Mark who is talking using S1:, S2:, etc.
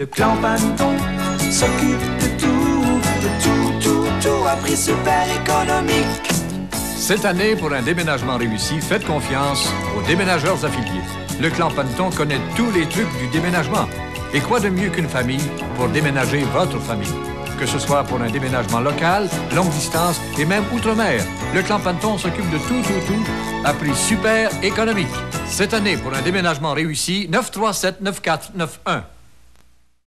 S1: Le clan Panton s'occupe de tout, de tout, tout, tout à prix super économique.
S2: Cette année, pour un déménagement réussi, faites confiance aux déménageurs affiliés. Le clan Panton connaît tous les trucs du déménagement. Et quoi de mieux qu'une famille pour déménager votre famille? Que ce soit pour un déménagement local, longue distance et même outre-mer, le clan Panton s'occupe de tout, tout, tout à prix super économique. Cette année, pour un déménagement réussi, 937 9491.